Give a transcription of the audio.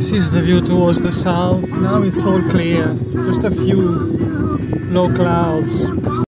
This is the view towards the south. Now it's all clear. Just a few low clouds.